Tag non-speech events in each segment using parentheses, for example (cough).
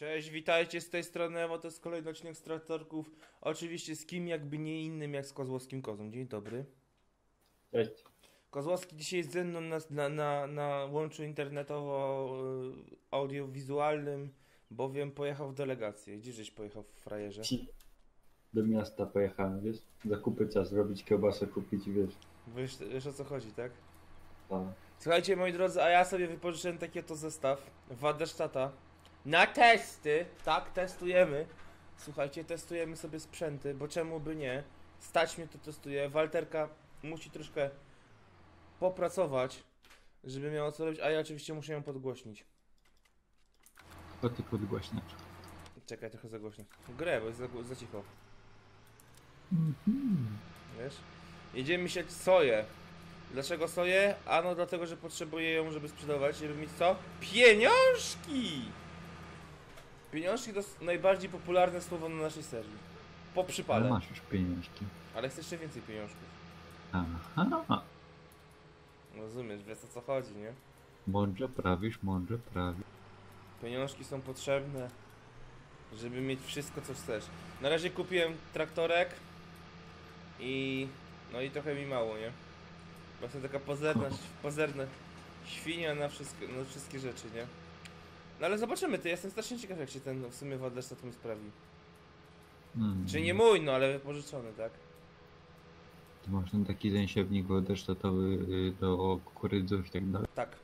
Cześć, witajcie z tej strony, bo to jest kolejny odcinek Stratorków. Oczywiście z kim jakby nie innym jak z Kozłowskim Kozą. Dzień dobry. Cześć. Kozłowski dzisiaj jest ze mną na, na, na, na łączu internetowo-audiowizualnym, bowiem pojechał w delegację. Gdzie żeś pojechał w frajerze? Ci. Do miasta pojechałem, wiesz? Zakupy trzeba zrobić, kiełbasę kupić, wiesz? Wiesz, wiesz o co chodzi, tak? A, Słuchajcie moi drodzy, a ja sobie wypożyczyłem taki oto zestaw Wadesztata na testy, tak, testujemy. Słuchajcie, testujemy sobie sprzęty, bo czemu by nie? Stać mnie to testuje. Walterka musi troszkę popracować, żeby miała co robić, a ja oczywiście muszę ją podgłośnić. to ty podgłaśniacz. Czekaj, trochę za głośno. Grę, bo jest za, za cicho. Wiesz? Jedziemy siać soję. Dlaczego soję? Ano dlatego, że potrzebuję ją, żeby sprzedawać, żeby mieć co? Pieniążki! Pieniążki to najbardziej popularne słowo na naszej serii. Po Ale przypale. masz już pieniążki. Ale chcę jeszcze więcej pieniążków. Aha. Rozumiesz, wiesz o co chodzi, nie? Mądrze prawisz, mądrze prawisz. Pieniążki są potrzebne, żeby mieć wszystko, co chcesz. Na razie kupiłem traktorek i... no i trochę mi mało, nie? Właśnie taka pozerna, pozerna świnia na wszystkie, na wszystkie rzeczy, nie? No ale zobaczymy, ty jestem strasznie ciekaw, jak się ten w sumie Wadesztat mi sprawi. Mm. Czy nie mój, no ale wypożyczony, tak? Ty masz ten taki zęsiewnik deszczatowy y, do kukurydzów i tak dalej. Tak.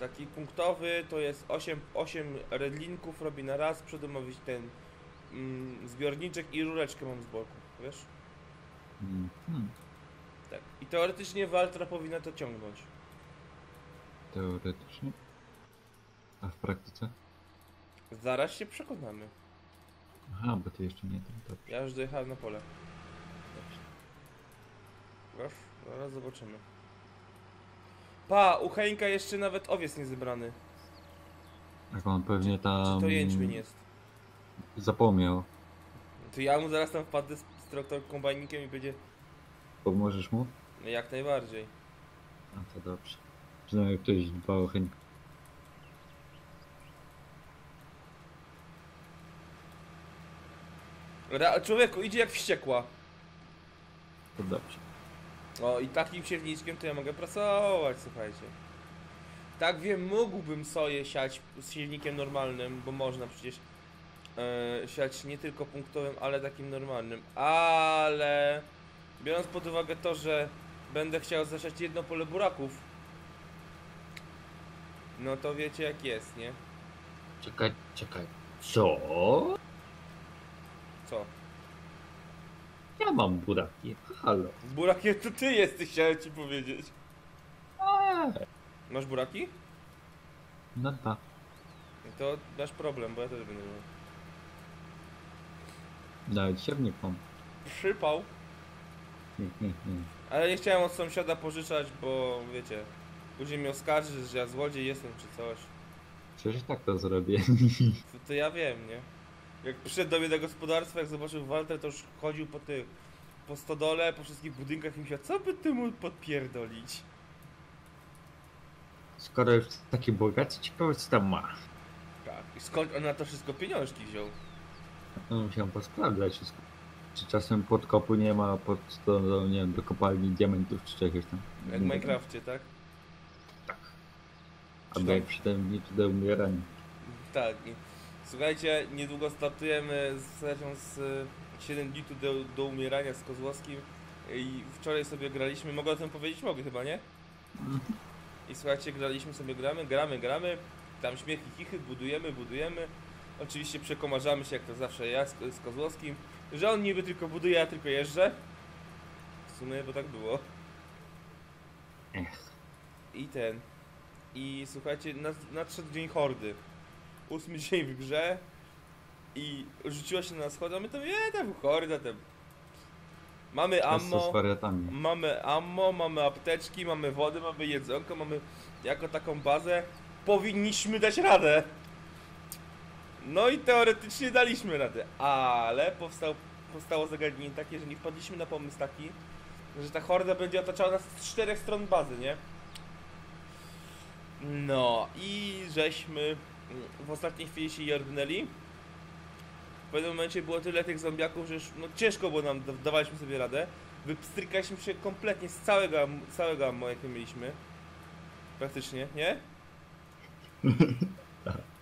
Taki punktowy to jest 8, 8 redlinków robi na raz, być ten mm, zbiorniczek i rureczkę mam z boku, wiesz? Mm. Hmm. Tak. I teoretycznie Waltra powinna to ciągnąć. Teoretycznie. A w praktyce? Zaraz się przekonamy. Aha, bo ty jeszcze nie tam dobrze. Ja już dojechałem na pole. Wiesz? Zaraz zobaczymy. Pa, u Henka jeszcze nawet owiec nie zebrany. Jak on pewnie tam... Czy to jęczmień jest? Zapomniał. To ja mu zaraz tam wpadnę z, z traktor kombajnikiem i będzie... Pomożesz mu? No jak najbardziej. A to dobrze. Przynajmniej ktoś dbał o chęć. Ra człowieku, idzie jak wściekła. To dobrze. O, i takim siewniczkiem to ja mogę pracować, słuchajcie. Tak wiem, mógłbym soję siać z siewnikiem normalnym, bo można przecież e, siać nie tylko punktowym, ale takim normalnym. Ale biorąc pod uwagę to, że będę chciał zasiać jedno pole buraków, no to wiecie jak jest, nie? Czekaj, czekaj. Co? Co? Ja mam buraki. Halo. Burakiem to ty jesteś, chciałem ci powiedzieć. Eee. Masz buraki? No tak. To masz problem, bo ja też będę miał. Nawet siewnik mam. Przypał. (laughs) Ale nie chciałem od sąsiada pożyczać, bo wiecie, później mnie oskarży, że ja złodziej jestem czy coś. Przecież tak to zrobię. To, to ja wiem, nie? Jak przyszedł do mnie do gospodarstwa, jak zobaczył Walter, to już chodził po tych, po stodole, po wszystkich budynkach i myślał, co by ty mu podpierdolić? Skoro już taki bogaty, ciekawe co tam ma. Tak. I skąd on na to wszystko pieniążki wziął? No musiałem posprawdzać wszystko. Czy czasem podkopu nie ma pod to, do, nie wiem, do kopalni diamentów czy czegoś tam. Jak w Minecrafcie, tak? Tak. Albo przy tym dni do umierania. Tak. I, słuchajcie, niedługo startujemy z sesją z e, 7 dni tu do, do umierania z Kozłowskim i wczoraj sobie graliśmy, mogę o tym powiedzieć? Mogę chyba, nie? I słuchajcie, graliśmy sobie, gramy, gramy, gramy, tam śmiechy, chichy, budujemy, budujemy. Oczywiście przekomarzamy się, jak to zawsze ja z, z Kozłowskim, że on niby tylko buduje, ja tylko jeżdżę. W sumie, bo tak było. I ten. I słuchajcie, nad- nadszedł dzień hordy. Ósmy dzień w grze. I rzuciła się na nas horda, my tam, je, tam horda, tam. Mamy Ammo. mamy ammo, mamy apteczki, mamy wodę, mamy jedzonko, mamy jako taką bazę. Powinniśmy dać radę. No i teoretycznie daliśmy radę, ale powstał, powstało zagadnienie takie, że nie wpadliśmy na pomysł taki, że ta horda będzie otaczała nas z czterech stron bazy, nie? No i żeśmy w ostatniej chwili się jardnęli. W pewnym momencie było tyle tych zombiaków, że już no, ciężko było nam, da- dawaliśmy sobie radę. Wypstrykaliśmy się kompletnie z całego, całego ammo, jakie mieliśmy. Praktycznie, nie? (laughs)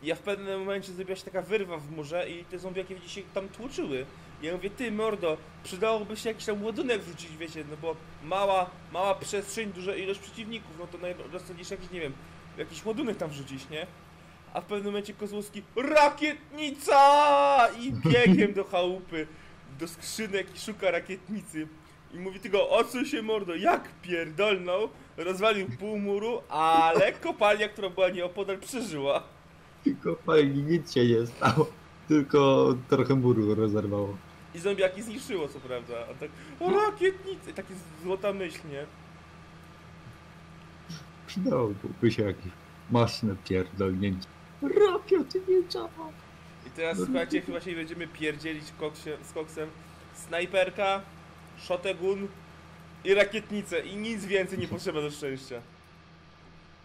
Ja w pewnym momencie zrobiła się taka wyrwa w murze i te zombiaki widzicie się tam tłoczyły. Ja mówię, ty mordo, przydałoby się jakiś tam ładunek wrzucić, wiecie, no bo mała, mała przestrzeń, duża ilość przeciwników, no to najrozsądniejsze jakiś, nie wiem, jakiś ładunek tam wrzucić, nie? A w pewnym momencie Kozłowski, rakietnica! I biegiem do chałupy, do skrzynek i szuka rakietnicy. I mówi tylko, odsuń się mordo, jak pierdolnął, rozwalił pół muru, ale kopalnia, która była nieopodal, przeżyła. Fajnie, nic się nie stało. Tylko trochę muru rozerwało. I zombiaki zniszczyło, co prawda. A tak, o rakietnicy, takie złota myśl, nie? Przydałoby się jakieś mocne pierdolnięcie. Rakietnicza! I teraz słuchajcie, chyba się będziemy pierdzielić koksie, z koksem. Snajperka, shotegun i rakietnicę. I nic więcej nie potrzeba do szczęścia.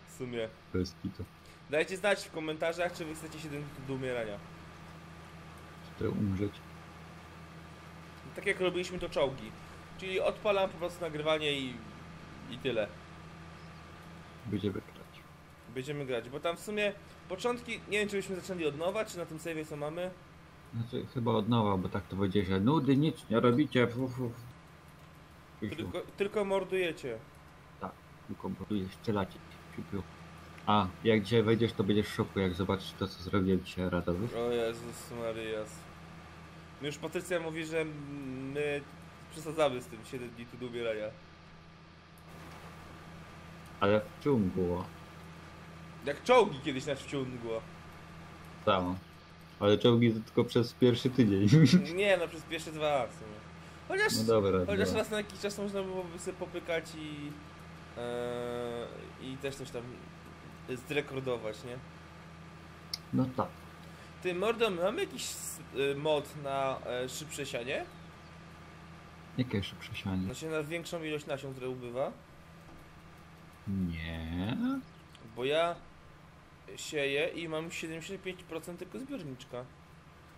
W sumie. Bez kitu. Dajcie znać w komentarzach, czy wy chcecie się do, do umierania. Chcę umrzeć. Tak jak robiliśmy to czołgi. Czyli odpalam po prostu nagrywanie i, i tyle. Będziemy grać. Będziemy grać, bo tam w sumie początki, nie wiem czy byśmy zaczęli od nowa, czy na tym save'ie co mamy. Znaczy chyba od nowa, bo tak to będzie, że nudy, nic nie robicie. Fu. Tylko, tylko mordujecie. Tylko buduje strzelacie. Piu, piu. A, jak dzisiaj wejdziesz, to będziesz w szoku, jak zobaczysz to, co zrobiłem dzisiaj radowy. O Jezus Maryjas. No Już Patrycja mówi, że my przesadzamy z tym 7 dni tu do umierania. Ale w czym było? Jak czołgi kiedyś nas wciągło. Samo. Ale czołgi to tylko przez pierwszy tydzień. (laughs) Nie no, przez pierwsze dwa w sumie. Chociaż, No dobra, chociaż dobra. raz na jakiś czas można byłoby sobie popykać i... Eee, I też coś tam zrekordować, nie? No tak. Ty, Mordo, my mamy jakiś y, mod na e, szybsze sianie? Jakie jeszcze przesianie? Znaczy na większą ilość nasion, które ubywa? Nie. Bo ja sieję i mam 75% tylko zbiorniczka.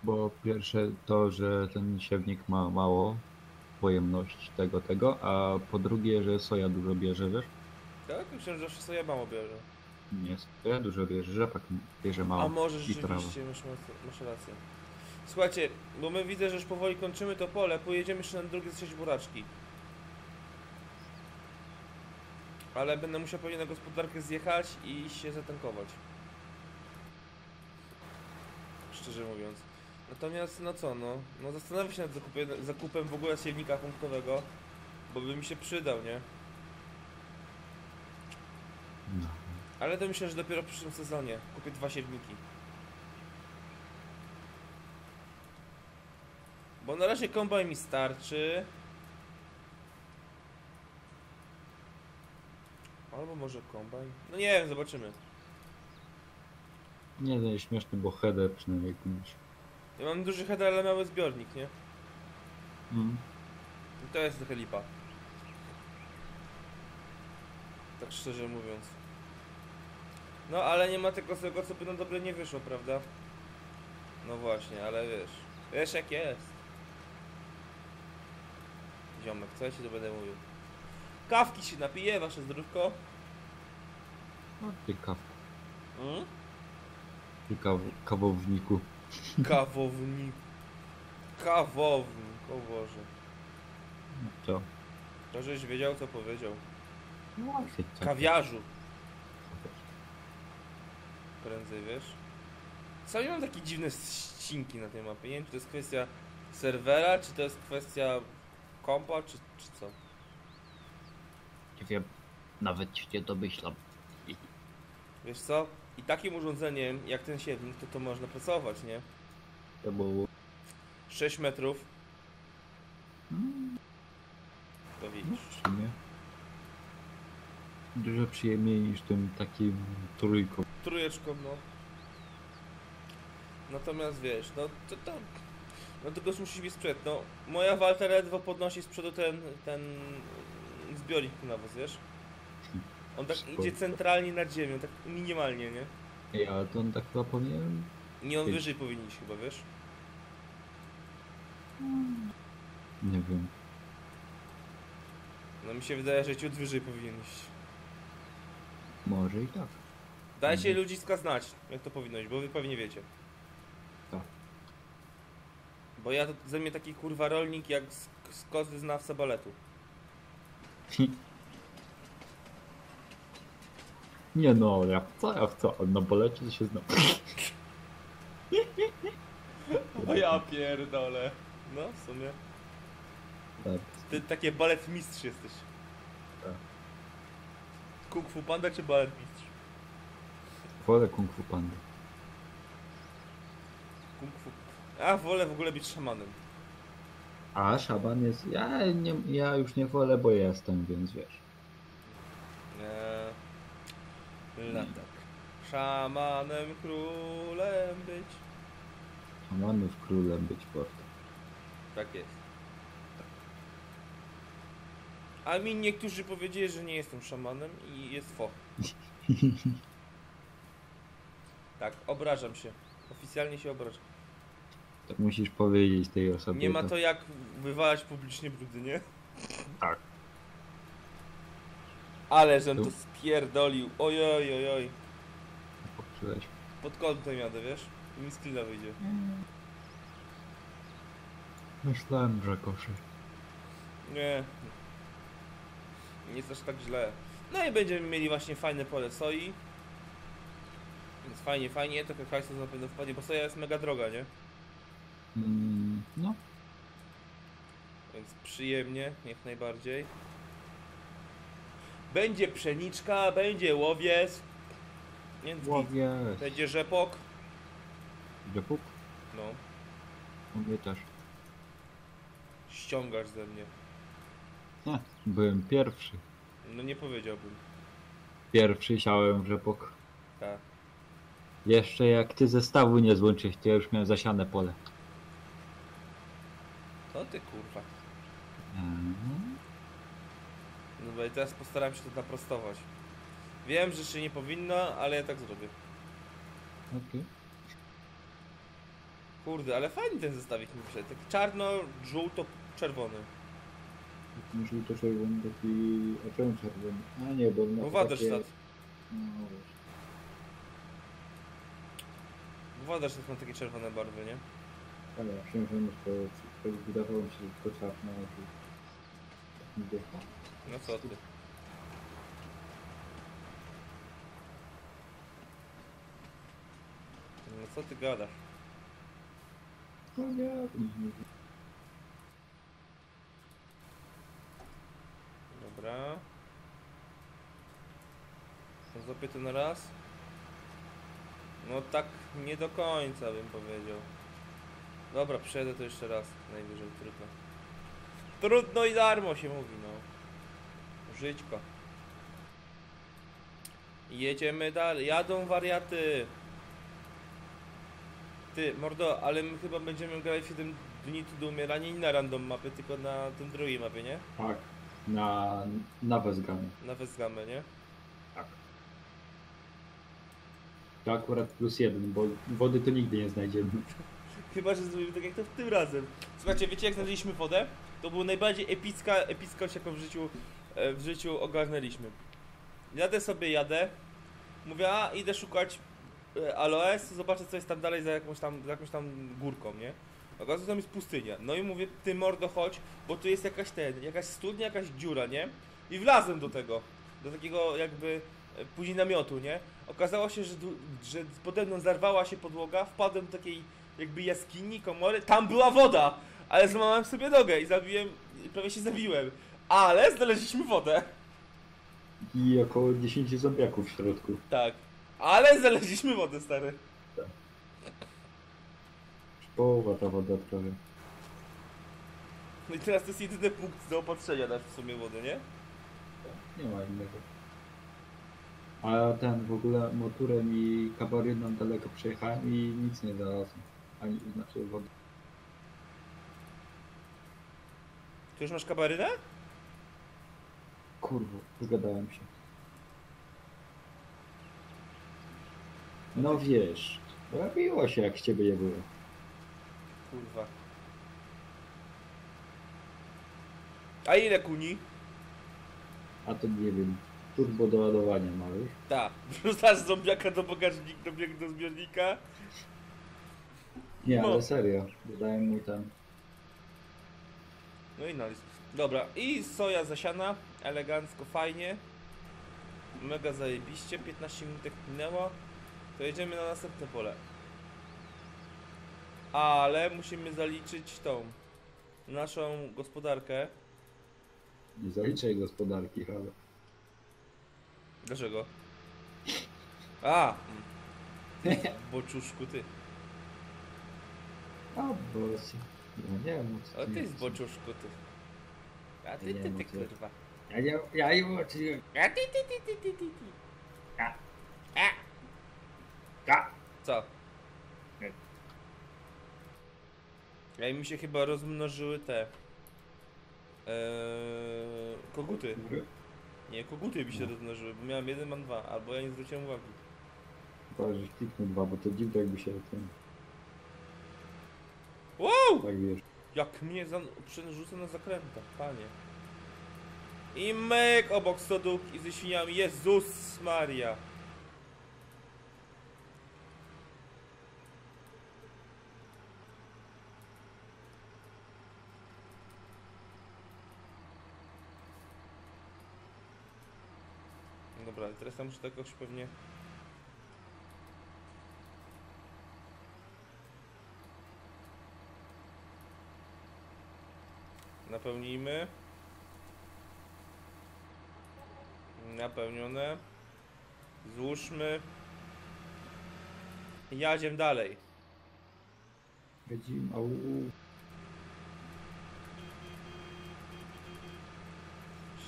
Bo pierwsze to, że ten siewnik ma mało pojemność tego, tego, a po drugie, że soja dużo bierze, wiesz? Tak? Myślałem, że zawsze sobie mało bierze. Nie, soja dużo bierze, rzepak bierze mało. A może rzeczywiście, masz, masz rację. Słuchajcie, bo my widzę, że już powoli kończymy to pole, pojedziemy jeszcze na drugie sześć buraczki. Ale będę musiał pewnie na gospodarkę zjechać i się zatankować. Szczerze mówiąc. Natomiast, no co, no, no zastanawiam się nad zakupem, zakupem w ogóle siewnika punktowego, bo by mi się przydał, nie? No. Ale to myślę, że dopiero w przyszłym sezonie kupię dwa siewniki. Bo na razie kombajn mi starczy. Albo może kombajn. No nie wiem, zobaczymy. Nie, to jest śmieszny, bo header przynajmniej kupić. Ja mam duży header, ale mały zbiornik, nie? Mm. I to jest trochę lipa. Tak szczerze mówiąc. No ale nie ma tego złego, co by na dobre nie wyszło, prawda? No właśnie, ale wiesz. Wiesz jak jest. Ziomek, co ja ci to będę mówił? Kawki się napije, wasze zdrówko. No, ty kaw, Mm? Kaw, kawowniku. Kawownik. Kawownik, o Boże. No co? To żeś wiedział, co powiedział. No? Kawiarzu. Prędzej, wiesz? Sami mam takie dziwne ścinki na tej mapie. Nie wiem, czy to jest kwestia serwera, czy to jest kwestia kompa, czy, czy co. Nie wiem, nawet się nie domyślam. Wiesz co? I takim urządzeniem, jak ten siewnik, to to można pracować, nie? To było... 6 metrów, Mm, to no, widzisz. w sumie. Dużo przyjemniej niż tym takim trójką. Trójeczką, no. Natomiast wiesz, no to to... No tylko musi być sprzęt. No, moja walta ledwo podnosi z przodu ten, ten zbiornik na nawóz, wiesz? On tak idzie centralnie nad ziemią, tak minimalnie, nie? Ej, ale to on tak chyba powinien... Nie on Ty. wyżej powinien iść chyba, wiesz? Nie wiem. No mi się wydaje, że ciut wyżej powinien iść. Może i tak. Dajcie Mhm. ludziska znać, jak to powinno iść, bo wy pewnie wiecie. Tak. Bo ja to ze mnie taki kurwa rolnik jak z, z kozy znawca baletu. (laughs) Nie no, ja co ja chcę? No bo leczy się znam. (laughs) O ja pierdolę. No, w sumie. Tak. Ty takie balet mistrz jesteś. Tak. Kung fu panda czy balet mistrz? Wolę Kung Fu Panda. Kung fu. A wolę w ogóle być szamanem. A szaban jest... Ja, nie, ja już nie wolę, bo jestem, więc wiesz. Eee, latak. Szamanem, królem być. Szamanów królem być portem. Tak jest. A mi niektórzy powiedzieli, że nie jestem szamanem i jest fo. (laughs) tak, obrażam się. Oficjalnie się obrażam. Tak musisz powiedzieć tej osobie. Nie ma tak. to jak wywalać publicznie brudy, nie? Tak. Ale żem to spierdolił. Ojoj, ojoj. Popsułeś. Pod kątem jadę, wiesz? I mi screena wyjdzie. Myślałem, że koszy. Nie. Nie jest aż tak źle. No i będziemy mieli właśnie fajne pole soi. Więc fajnie, fajnie. Trochę hajsu na pewno wpadnie, bo soja jest mega droga, nie? Mm, no, Więc przyjemnie, jak najbardziej. Będzie pszeniczka, będzie łowiec. Więc łowię. Będzie rzepok. Dziepuk? No, U mnie też. ściągasz ze mnie. Nie, byłem pierwszy. No nie powiedziałbym. Pierwszy siałem w rzepok. Tak. Jeszcze jak ty zestawu nie złączyłeś, to ja już miałem zasiane pole. To ty kurwa. Mhm. Dobra, i teraz postaram się to naprostować. Wiem, że się nie powinno, ale ja tak zrobię. Okej. Kurde, ale fajny ten zestawik mi przyszedł. Taki czarno, żółto, czerwony. Taki żółto-czerwony, taki... A czemu czerwony? A nie, bo... No Waderstadt. No, wiesz. Waderstadt ma takie czerwone barwy, nie? Ale ja myślałem, że to... wydawało mi się, że to czarno, a tu... Tak mi. No co ty. No co ty gadasz? No nie, Dobra. Złapię to na raz. No tak nie do końca bym powiedział. Dobra, przejdę to jeszcze raz. Najwyżej trudno. Trudno i darmo się mówi, no. Żyćko. Jedziemy dalej. Jadą wariaty. Ty, mordo, ale my chyba będziemy grać w 7 dni tu do umierania nie na random mapy, tylko na tym drugiej mapie, nie? Tak, na, na Westgamie. Na Westgamę, nie? Tak. To akurat plus jeden, bo wody to nigdy nie znajdziemy. (laughs) Chyba, że zrobimy tak jak to w tym razem. Słuchajcie, wiecie jak znaleźliśmy wodę? To było najbardziej epicka epickość, jaką w życiu, w życiu ogarnęliśmy. Jadę sobie, jadę. Mówię, a idę szukać e, aloes, zobaczę co jest tam dalej za jakąś tam, za jakąś tam górką, nie? Okazuje się, że tam jest pustynia. No i mówię, ty mordo chodź, bo tu jest jakaś ten, jakaś studnia, jakaś dziura, nie? I wlazłem do tego, do takiego jakby e, później namiotu, nie? Okazało się, że, że pode mną zarwała się podłoga, wpadłem do takiej jakby jaskini, komory, tam była woda, ale złamałem sobie nogę i zabiłem, prawie się zabiłem. Ale znaleźliśmy wodę. I około 10 zombiaków w środku. Tak. Ale znaleźliśmy wodę, stary. Połowa ta woda prawie. No i teraz to jest jedyny punkt zaopatrzenia nasz w sumie wody, nie? Nie ma innego. A ten w ogóle motorem i kabaryną daleko przejechałem i nic nie znalazłem. Ani znaczy wody. Ty już masz kabarynę? Kurwa, zgadałem się. No wiesz, robiło się jak z ciebie nie było. Kurwa. A ile kuni? A to nie wiem, turbo doładowania małych. Tak. Wrzucasz (laughs) zombiaka do bagażnika, do do zbiornika. Nie, No. ale serio, dodałem mu tam. No i nice. Dobra, i soja zasiana, elegancko, fajnie. Mega zajebiście, 15 minutek minęło. To jedziemy na następne pole. Ale musimy zaliczyć tą naszą gospodarkę. Nie zaliczaj gospodarki, ale. Dlaczego? A! (laughs) Boczuszku ty. A bo Ja nie wiem, o co O tu ty jest. z boczuszku ty. A ty, ty, wiem, ty, kurwa. Ja nie, ja nie A ty, ty, ty, ty, ty, ty, ty. A. A. A. Co? Ja mi się chyba rozmnożyły te. Eee, koguty. Nie, koguty mi się No. rozmnożyły, bo miałem jeden, mam dwa, albo ja nie zwróciłem uwagi. To, że kliknę dwa, bo to dziwne jakby się ten. Tak wiesz. Jak mnie za... przerzuca na zakrętach, panie. I myk obok stodółki ze świniami. Jezus Maria. Dobra, teraz ja muszę to jakoś pewnie... Napełnijmy. Napełnione. Złóżmy. Jadziem dalej. Widzim, au.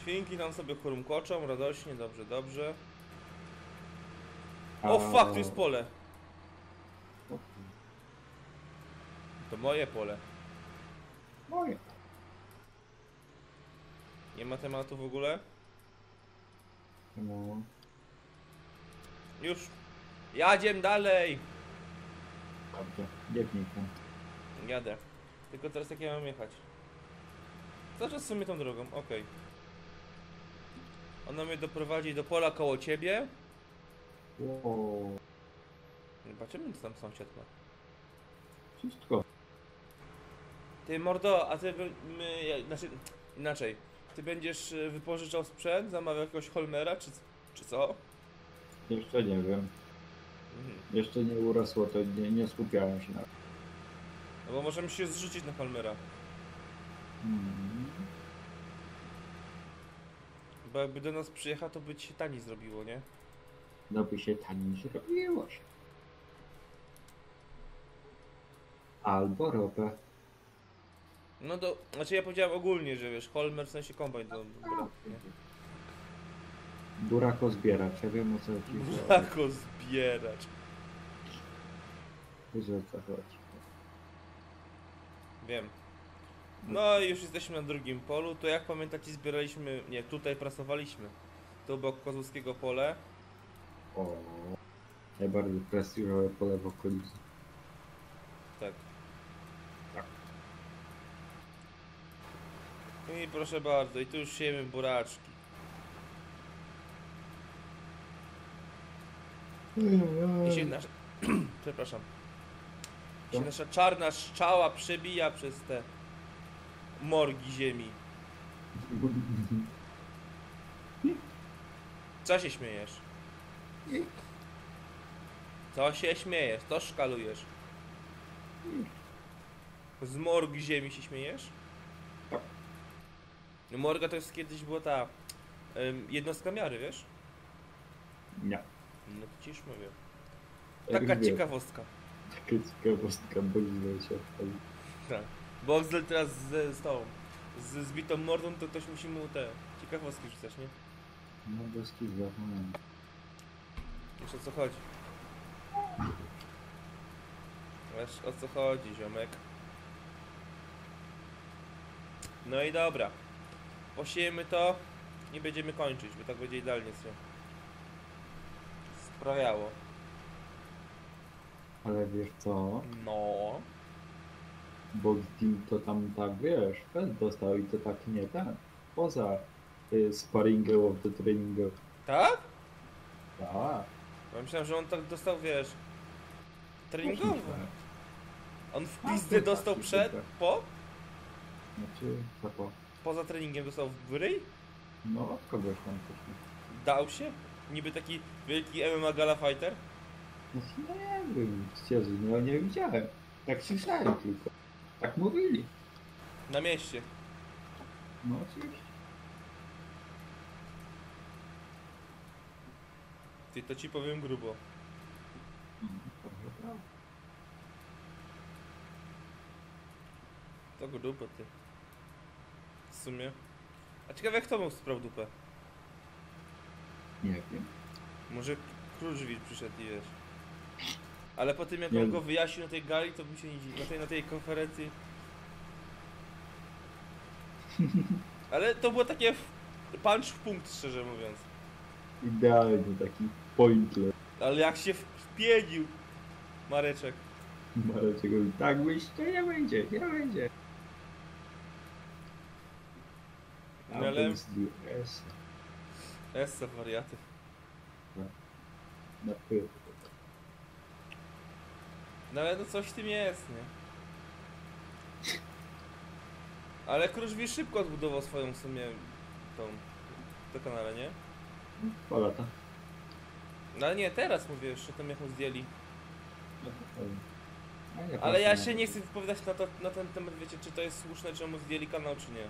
Świnki tam sobie chorumkoczą, radośnie, dobrze, dobrze. O fuck, tu jest pole. To moje pole. Moje. Nie ma tematu w ogóle? No. Już. Jadziem dalej. Dobrze, biegnij tam. Jadę. Tylko teraz jak ja mam jechać? Cały czas w sumie tą drogą, okej. Ona mnie doprowadzi do pola koło ciebie. Wow. Zobaczymy co tam sąsiad ma. Wszystko. Ty mordo, a ty by- my, ja- znaczy inaczej. Ty będziesz y, wypożyczał sprzęt, zamawiał jakiegoś Holmera, czy, czy co? Jeszcze nie wiem. Mhm. Jeszcze nie urosło, to nie, nie skupiałem się na tym. No bo możemy się zrzucić na Holmera. Mm. Bo jakby do nas przyjechał, to by ci się taniej zrobiło, nie? No by się taniej zrobiło się. Albo ropę. No to, znaczy ja powiedziałem ogólnie, że wiesz, Holmer w sensie kombajn to nie? Burako zbieracz, ja wiem o co chodzi. Burako zbieracz. Wiesz o co chodzi. Wiem. No i już jesteśmy na drugim polu, to jak pamiętacie zbieraliśmy, nie, tutaj prasowaliśmy. To obok Kozłowskiego pole. O, najbardziej prestiżowe pole w okolicy. Tak. Tak. I proszę bardzo, i tu już siejemy buraczki. I się nasza... (clears throat) Przepraszam. I się Co? nasza czarna szczała przebija przez te morgi ziemi. Co się śmiejesz? Co się śmiejesz? To szkalujesz. Z morgi ziemi się śmiejesz? No Morga to jest kiedyś była ta jednostka miary, wiesz? Nie. No to ci już mówię. Jak Taka wiesz, ciekawostka. Taka ciekawostka, bo źle się odpali. Tak. Boxel teraz z, z tą, z zbitą mordą, to ktoś musi mu te ciekawostki rzucać, nie? No bez kitu, zapomniałem. Wiesz o co chodzi. Wiesz o co chodzi, ziomek. No i dobra. Posiejemy to i będziemy kończyć, bo tak będzie idealnie się sprawiało. Ale wiesz co? No. Bo Team to tam tak wiesz, ten dostał i to tak nie ten. Poza y, sparingiem of the trainingu. Tak? Tak. Ja myślałem, że on tak dostał, wiesz... Treningowo. tak. On w A, pizdę to dostał tak, przed, tak. po? Znaczy, co po? Poza treningiem dostał w ryj? No od kogoś tam. Dał się? Niby taki wielki MMA gala fighter? No nie wiem, szczerze, no nie widziałem. Tak słyszałem tylko. Tak mówili. Na mieście. No oczywiście. Ty, to ci powiem grubo. Prawda. To grubo, ty. W sumie. A ciekawe jak to mu sprał dupę. Nie wiem. Może Kruszwil przyszedł i wiesz. Ale po tym jak Nie on wiem. go wyjaśnił na tej gali, to mi się nie dziwi. Na tej, na tej konferencji. (laughs) Ale to było takie w- punch w punkt, szczerze mówiąc. Idealny taki pointless. Ale jak się wpienił Mareczek. Mareczek mówi, tak to nie będzie, nie będzie. A No ale- S Essa wariaty. na pył. No ale no coś w tym jest, nie? Ale Kruszwil szybko odbudował swoją w sumie tą to kanale, nie? Dwa lata. No ale nie, teraz mówię o tym jak mu zdjęli. No Ale ja się na nie chcę wypowiadać na, to, na ten temat, wiecie, czy to jest słuszne, czy mu zdjęli kanał, czy nie.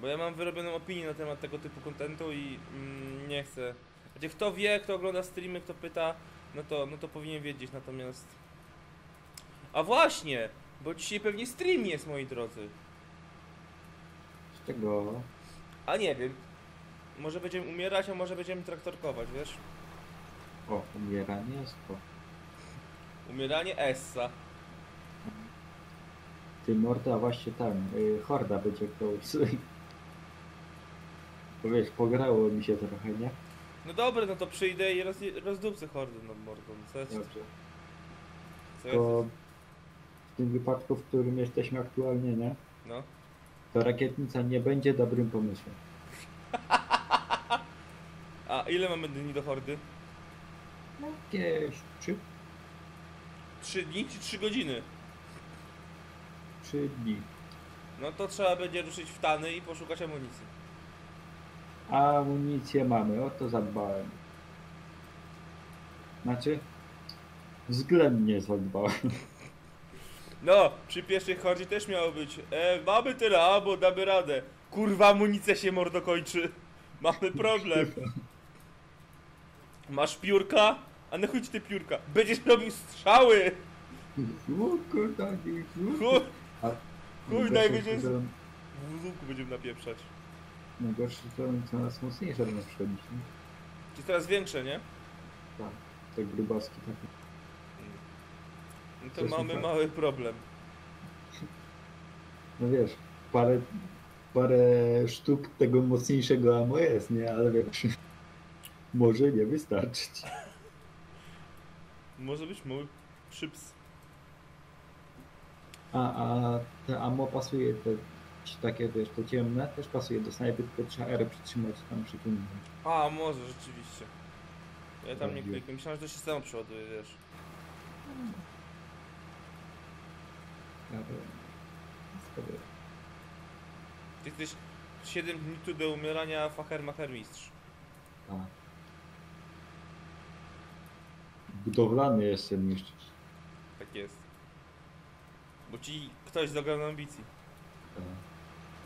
Bo ja mam wyrobioną opinię na temat tego typu kontentu i mm, nie chcę. Znaczy, kto wie, kto ogląda streamy, kto pyta, no to, no to powinien wiedzieć, natomiast... A właśnie! Bo dzisiaj pewnie stream jest, moi drodzy. Z czego? A nie wiem. Może będziemy umierać, a może będziemy traktorkować, wiesz? O, umieranie spoko. Umieranie Essa. Ty morda właśnie tam, y, horda będzie koło Bo wiesz, pograło mi się trochę, nie? No dobra, no to przyjdę i roz, rozdupcę hordy nad mordą. Co jest, Dobrze. co jest? To w tym wypadku, w którym jesteśmy aktualnie, nie? No. To rakietnica nie będzie dobrym pomysłem. (laughs) A ile mamy dni do hordy? Jakieś trzy, Trzy dni czy trzy godziny? trzy dni. No to trzeba będzie ruszyć w tany i poszukać amunicji. A amunicję mamy, o to zadbałem. Znaczy, względnie zadbałem. No, przy pierwszej hordzie też miało być. E, mamy tyle, albo damy radę. Kurwa, amunicja się mordo kończy. Mamy problem. Masz piórka? A na chuj te piórka? Będziesz robił strzały! O kurde, nie Chuj, A Chuj, najwyżej- że w łuku będziemy napieprzać. Najgorsze to coraz mocniejsze będą przychodzić. nie? Jest coraz większe, nie? Tak, te grubaski takie. No To jest mamy fakt. mały problem. No wiesz, parę, parę sztuk tego mocniejszego ammo jest, nie? Ale wiesz, (laughs) może nie wystarczyć. (laughs) Może być mały przyps. A, a te ammo pasuje, te ci takie, wiesz, te ciemne, też pasuje do snajpy, tylko trzeba R przytrzymać tam przyciągnąć. A, może rzeczywiście. Ja tam nie klikam. Myślałem, że to się samo przeładuje, wiesz. Ale... Sobie. Ty jesteś 7 dni tu do umierania facher macher mistrz. Tak. Budowlany jeszcze niszczysz. Tak jest. Bo ci ktoś zagrał na ambicji. Tak.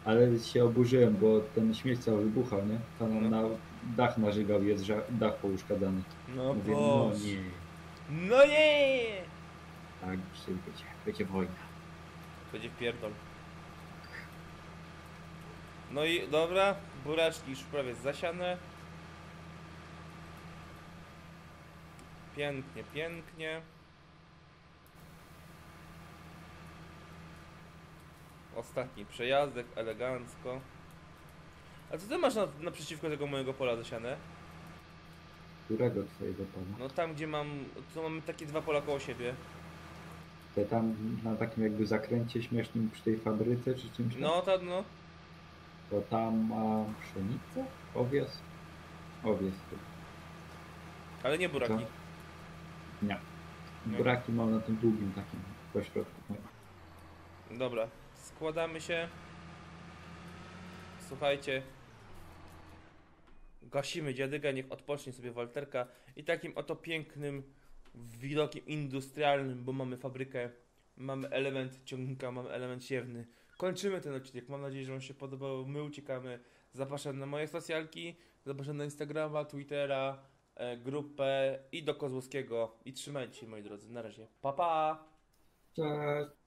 Ale się oburzyłem, bo ten śmieć cały wybuchał, nie? Tam No. na dach narzygał, jest dach pouszkadzany. No Mówię, no nie, No nie! tak dzisiaj będzie, będzie wojna. Będzie wpierdol. No i dobra, buraczki już prawie zasiane. Pięknie, pięknie. Ostatni przejazdek, elegancko. A co ty masz na, naprzeciwko tego mojego pola zasiane? Którego twojego pola? No tam gdzie mam, tu mamy takie dwa pola koło siebie. Te tam na takim jakby zakręcie śmiesznym przy tej fabryce czy czymś tam? No to no, To tam ma pszenicę? Owies? Owies ale nie buraki. Co? Nie. Buraki mam na tym długim takim pośrodku. Dobra, składamy się. Słuchajcie. Gasimy dziadyga, niech odpocznie sobie Walterka. I takim oto pięknym widokiem industrialnym, bo mamy fabrykę, mamy element ciągnika, mamy element siewny. Kończymy ten odcinek. Mam nadzieję, że Wam się podobał. My uciekamy. Zapraszam na moje socjalki, zapraszam na Instagrama, Twittera, e, grupę i do Kozłowskiego. I trzymajcie się, moi drodzy. Na razie. Pa, pa! Cześć!